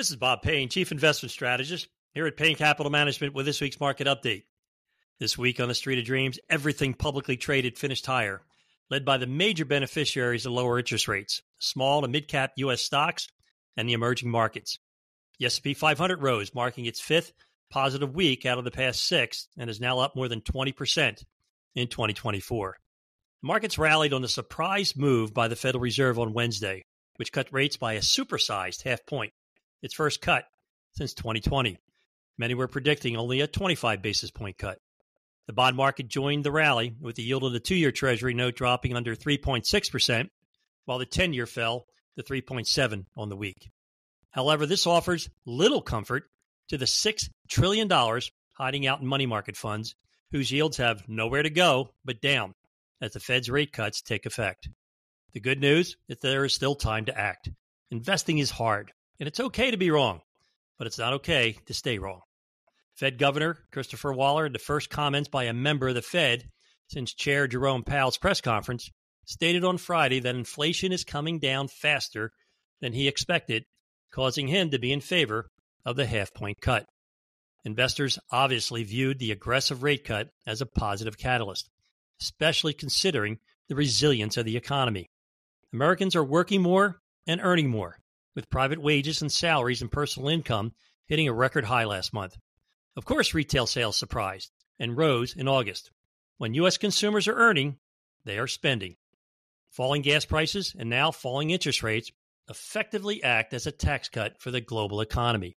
This is Bob Payne, Chief Investment Strategist, here at Payne Capital Management with this week's market update. This week on the Street of Dreams, everything publicly traded finished higher, led by the major beneficiaries of lower interest rates, small to mid-cap U.S. stocks, and the emerging markets. The S&P 500 rose, marking its fifth positive week out of the past six, and is now up more than 20% in 2024. The markets rallied on the surprise move by the Federal Reserve on Wednesday, which cut rates by a supersized half point its first cut since 2020. Many were predicting only a 25 basis point cut. The bond market joined the rally with the yield of the two year Treasury note dropping under 3.6%, while the 10 year fell to 3.7 on the week. However, this offers little comfort to the $6 trillion hiding out in money market funds whose yields have nowhere to go but down as the Fed's rate cuts take effect. The good news is there is still time to act. Investing is hard, and it's okay to be wrong, but it's not okay to stay wrong. Fed Governor Christopher Waller, the first comments by a member of the Fed since Chair Jerome Powell's press conference, stated on Friday that inflation is coming down faster than he expected, causing him to be in favor of the half point cut. Investors obviously viewed the aggressive rate cut as a positive catalyst, especially considering the resilience of the economy. Americans are working more and earning more, with private wages and salaries and personal income hitting a record high last month. Of course, retail sales surprised and rose in August. When U.S. consumers are earning, they are spending. Falling gas prices and now falling interest rates effectively act as a tax cut for the global economy.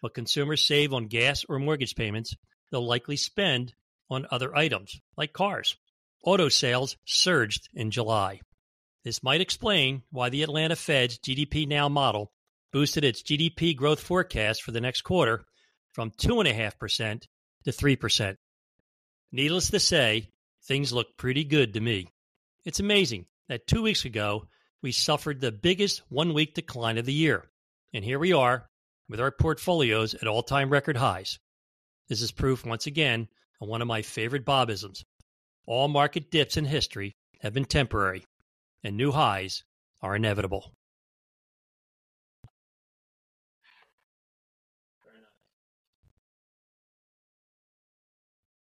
What consumers save on gas or mortgage payments, they'll likely spend on other items, like cars. Auto sales surged in July. This might explain why the Atlanta Fed's GDP Now model boosted its GDP growth forecast for the next quarter from 2.5% to 3%. Needless to say, things look pretty good to me. It's amazing that two weeks ago we suffered the biggest one week decline of the year. And here we are with our portfolios at all time record highs. This is proof once again of one of my favorite Bobisms. All market dips in history have been temporary and new highs are inevitable.